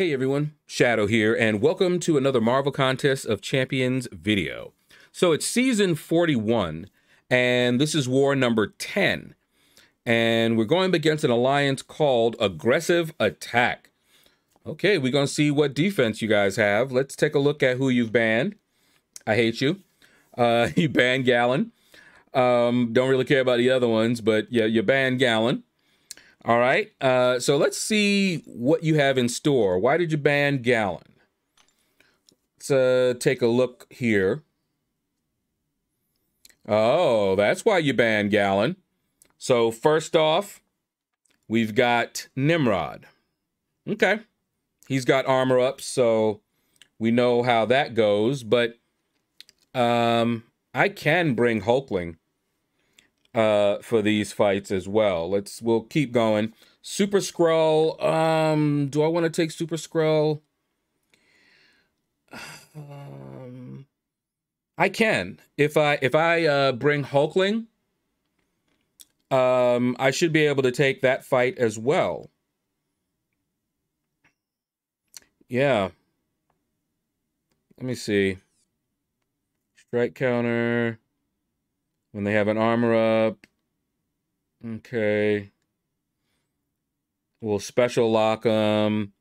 Hey everyone, Shaedow here, and welcome to another Marvel Contest of Champions video. So it's season 41, and this is war number 10. And we're going against an alliance called Aggressive Attack. Okay, we're going to see what defense you guys have. Let's take a look at who you've banned. I hate you. Uh, you banned Galan. Um, don't really care about the other ones, but yeah, you banned Galan. All right. Uh, so let's see what you have in store. Why did you ban Galan? Let's uh, take a look here. Oh, that's why you banned Galan. So first off, we've got Nimrod. Okay. He's got armor up, so we know how that goes. But um, I can bring Hulkling uh, for these fights as well. Let's we'll keep going. Super Skrull. Um, do I want to take Super Skrull? Um, I can if I if I uh, bring Hulkling. Um, I should be able to take that fight as well. Yeah. Let me see. Strike counter. When they have an armor up. Okay. We'll special lock them.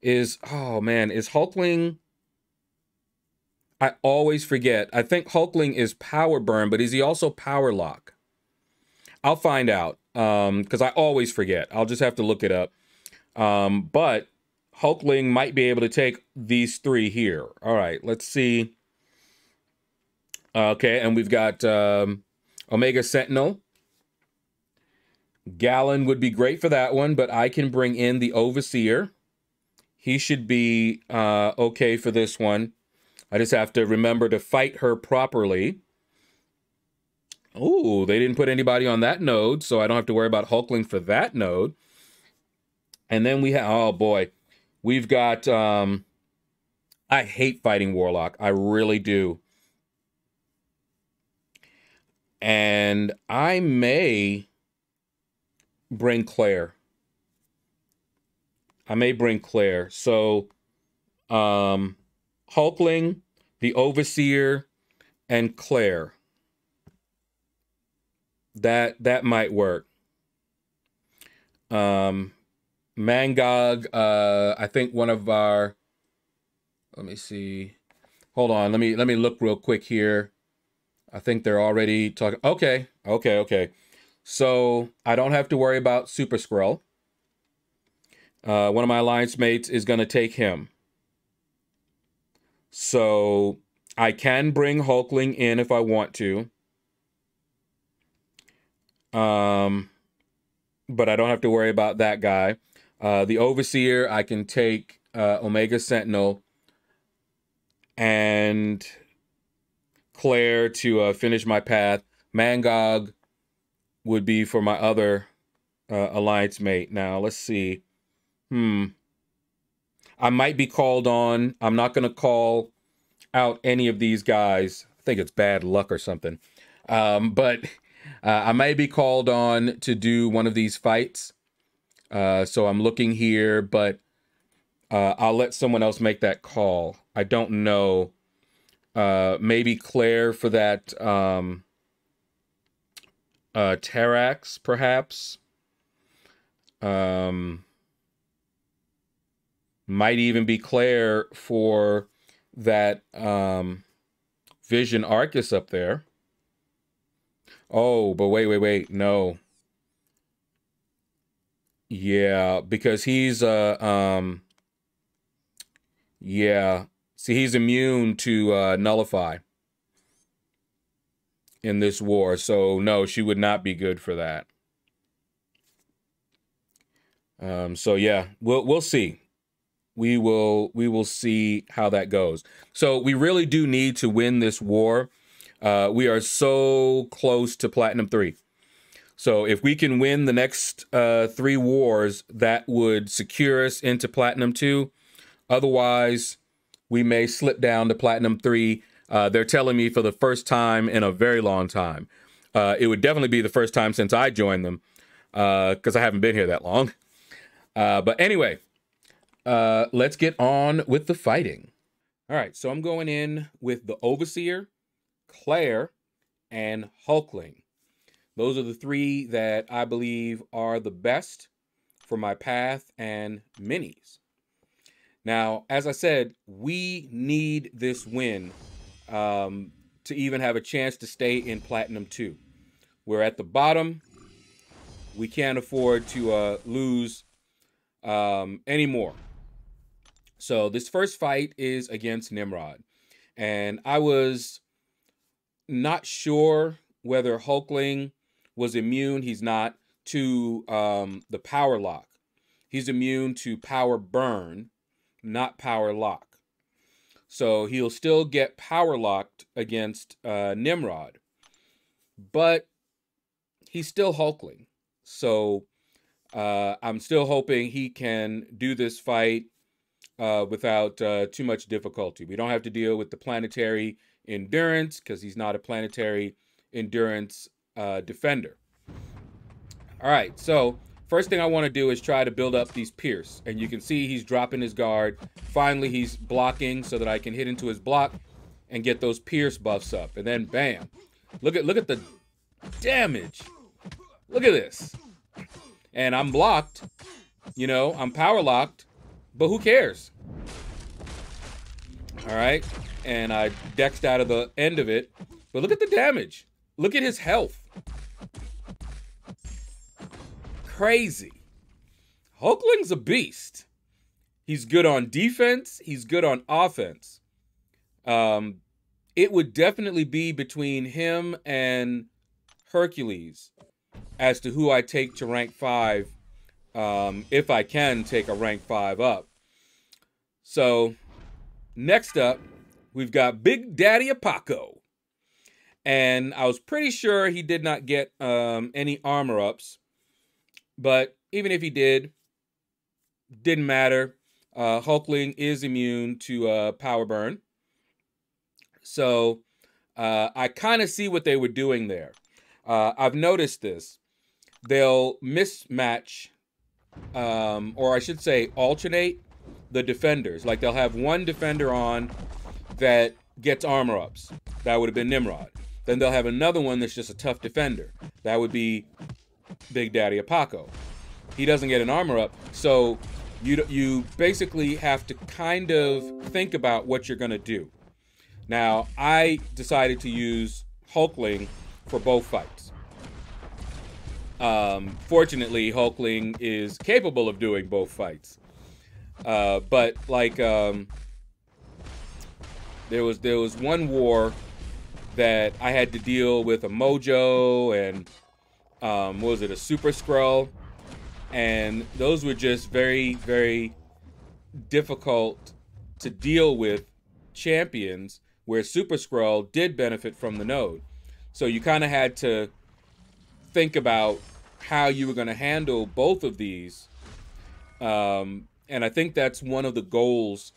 Is, oh man, is Hulkling... I always forget. I think Hulkling is power burn, but is he also power lock? I'll find out because um, I always forget. I'll just have to look it up. Um, but Hulkling might be able to take these three here. All right, let's see. Okay, and we've got um, Omega Sentinel. Galan would be great for that one, but I can bring in the Overseer. He should be uh, okay for this one. I just have to remember to fight her properly. Oh, they didn't put anybody on that node, so I don't have to worry about Hulkling for that node. And then we have, oh boy, we've got, um, I hate fighting Warlock. I really do. And I may bring Claire. I may bring Claire. So, um, Hulkling, the Overseer, and Claire. That that might work. Um, Mangog, uh, I think one of our. Let me see. Hold on. Let me let me look real quick here. I think they're already talking. Okay, okay, okay. So I don't have to worry about Super Skrull. Uh, one of my alliance mates is going to take him. So I can bring Hulkling in if I want to. Um, but I don't have to worry about that guy. Uh, the Overseer, I can take uh, Omega Sentinel and Claire to uh, finish my path. Mangog would be for my other uh, alliance mate. Now, let's see. Hmm. I might be called on. I'm not going to call out any of these guys. I think it's bad luck or something. Um, but uh, I may be called on to do one of these fights. Uh, so I'm looking here, but uh, I'll let someone else make that call. I don't know. Uh, maybe Claire for that um, uh, Terrax, perhaps. Um, might even be Claire for that um, Vision Aarkus up there. Oh, but wait, wait, wait. No. Yeah, because he's uh um yeah. See, he's immune to uh nullify in this war. So no, she would not be good for that. Um so yeah, we'll we'll see. We will we will see how that goes. So we really do need to win this war uh, we are so close to Platinum 3. So if we can win the next uh, three wars, that would secure us into Platinum 2. Otherwise, we may slip down to Platinum 3. Uh, they're telling me for the first time in a very long time. Uh, it would definitely be the first time since I joined them because uh, I haven't been here that long. Uh, but anyway, uh, let's get on with the fighting. All right, so I'm going in with the Overseer, Claire, and Hulkling. Those are the three that I believe are the best for my path and minis. Now, as I said, we need this win um, to even have a chance to stay in Platinum 2. We're at the bottom. We can't afford to uh, lose um, anymore. So this first fight is against Nimrod. And I was not sure whether Hulkling was immune. He's not to um, the power lock. He's immune to power burn, not power lock. So he'll still get power locked against uh, Nimrod. But he's still Hulkling. So uh, I'm still hoping he can do this fight uh, without uh, too much difficulty. We don't have to deal with the planetary endurance because he's not a planetary endurance uh, defender. All right, so first thing I want to do is try to build up these Pierce. And you can see he's dropping his guard. Finally, he's blocking so that I can hit into his block and get those Pierce buffs up. And then bam. Look at look at the damage. Look at this. And I'm blocked. You know, I'm power locked. But who cares? All right. And I dexed out of the end of it. But look at the damage. Look at his health crazy. Hulkling's a beast. He's good on defense. He's good on offense. Um, it would definitely be between him and Hercules as to who I take to rank five, um, if I can take a rank five up. So, next up, we've got Big Daddy Apaco. And I was pretty sure he did not get um, any armor ups. But even if he did, didn't matter. Uh, Hulkling is immune to uh, power burn. So uh, I kind of see what they were doing there. Uh, I've noticed this. They'll mismatch, um, or I should say, alternate the defenders. Like they'll have one defender on that gets armor ups. That would have been Nimrod. Then they'll have another one that's just a tough defender. That would be Big Daddy Apaco. He doesn't get an armor up, so you you basically have to kind of think about what you're gonna do. Now, I decided to use Hulkling for both fights. Um, fortunately, Hulkling is capable of doing both fights. Uh, but like, um, there was there was one war that I had to deal with a Mojo and um, was it a Super Skrull, and those were just very very difficult to deal with champions where Super Skrull did benefit from the node. So you kind of had to think about how you were going to handle both of these. Um, and I think that's one of the goals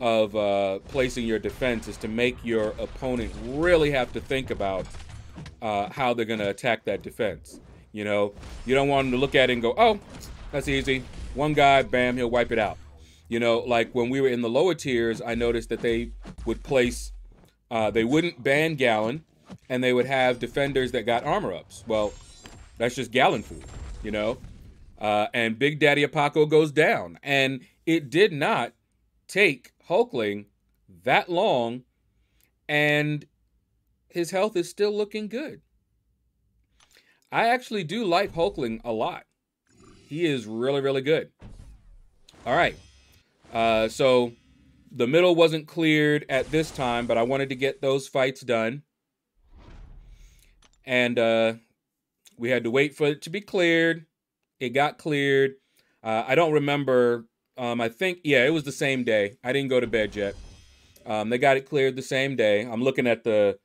of uh, placing your defense is to make your opponent really have to think about uh, how they're going to attack that defense. You know, you don't want them to look at it and go, oh, that's easy. One guy, bam, he'll wipe it out. You know, like when we were in the lower tiers, I noticed that they would place, uh, they wouldn't ban Galan, and they would have defenders that got armor ups. Well, that's just Galan food, you know? Uh, and Big Daddy Apaco goes down. And it did not take Hulkling that long, and his health is still looking good. I actually do like Hulkling a lot. He is really, really good. All right. Uh, so the middle wasn't cleared at this time, but I wanted to get those fights done. And uh, we had to wait for it to be cleared. It got cleared. Uh, I don't remember. Um, I think, yeah, it was the same day. I didn't go to bed yet. Um, they got it cleared the same day. I'm looking at the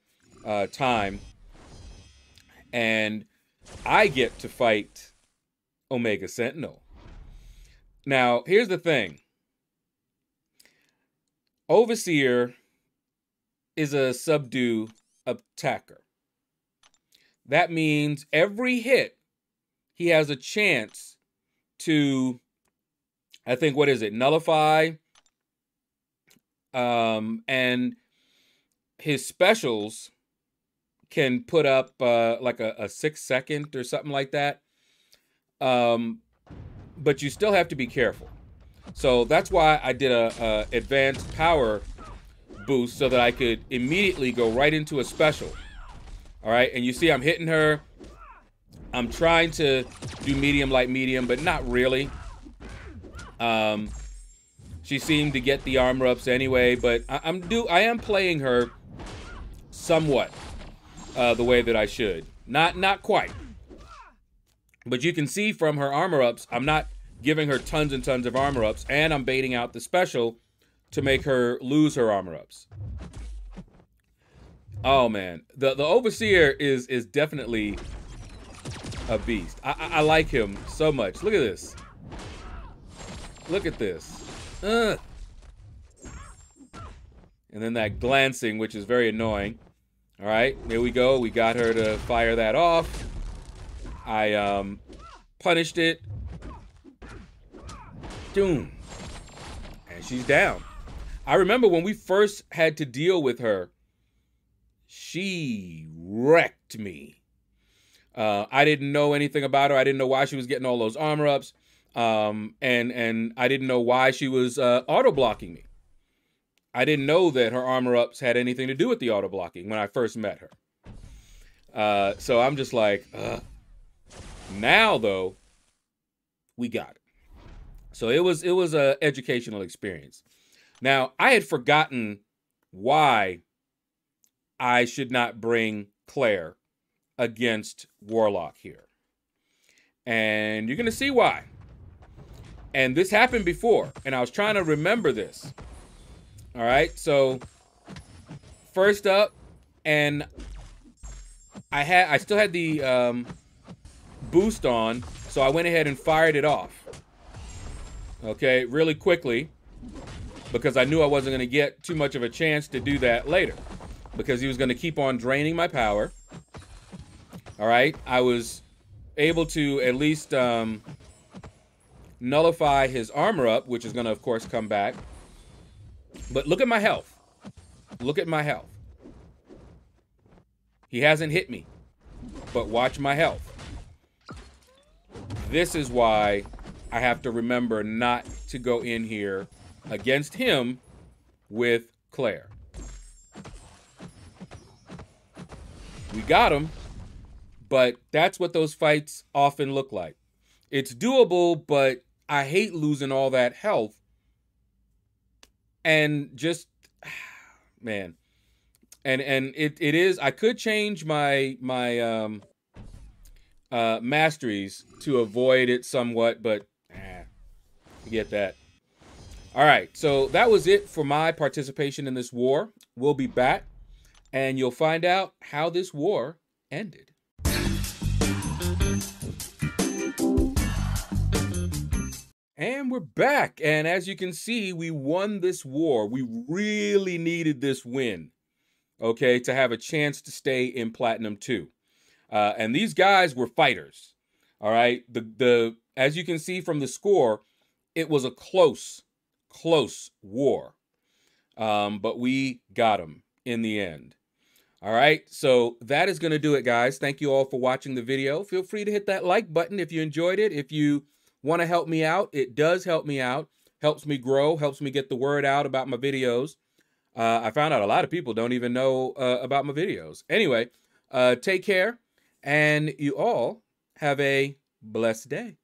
uh, time. And I get to fight Omega Sentinel. Now, here's the thing Overseer is a subdue attacker. That means every hit, he has a chance to I think what is it? Nullify. Um, and his specials can put up uh, like a, a six second or something like that. Um, but you still have to be careful. So that's why I did a, a advanced power boost so that I could immediately go right into a special. All right, and you see I'm hitting her. I'm trying to do medium light medium, but not really. Um, she seemed to get the armor ups anyway, but I, am do I am playing her somewhat uh, the way that I should. Not not quite. But you can see from her armor ups, I'm not giving her tons and tons of armor ups, and I'm baiting out the special to make her lose her armor ups. Oh man, the the overseer is is definitely a beast. I, I, I like him so much. Look at this. Look at this. Ugh. And then that glancing, which is very annoying. All right, here we go. We got her to fire that off. I um, punished it. Doom. And she's down. I remember when we first had to deal with her, she wrecked me. Uh, I didn't know anything about her. I didn't know why she was getting all those armor ups. Um, and and I didn't know why she was uh, auto blocking me. I didn't know that her armor ups had anything to do with the auto blocking when I first met her. Uh, so I'm just like, Ugh. now though, we got it. So it was it was a educational experience. Now I had forgotten why I should not bring Claire against Warlock here. And you're to see why. And this happened before, and I was trying to remember this. All right, so first up, and I had I still had the um, boost on, so I went ahead and fired it off. Okay, really quickly, because I knew I wasn't going to get too much of a chance to do that later, because he was going to keep on draining my power. All right, I was able to at least um, nullify his armor up, which is going to, of course, come back. But look at my health. Look at my health. He hasn't hit me. But watch my health. This is why I have to remember not to go in here against him with Claire. We got him, but that's what those fights often look like. It's doable, but I hate losing all that health. And just man. And and it, it is I could change my my um uh masteries to avoid it somewhat, but eh, get that. All right, so that was it for my participation in this war. We'll be back and you'll find out how this war ended. And we're back. And as you can see, we won this war. We really needed this win, okay, to have a chance to stay in Platinum 2. Uh, and these guys were fighters, all right? The, the As you can see from the score, it was a close, close war. Um, but we got them in the end. All right, so that is going to do it, guys. Thank you all for watching the video. Feel free to hit that like button if you enjoyed it. If you want to help me out, it does help me out. Helps me grow, helps me get the word out about my videos. Uh, I found out a lot of people don't even know uh, about my videos. Anyway, uh, take care, and you all have a blessed day.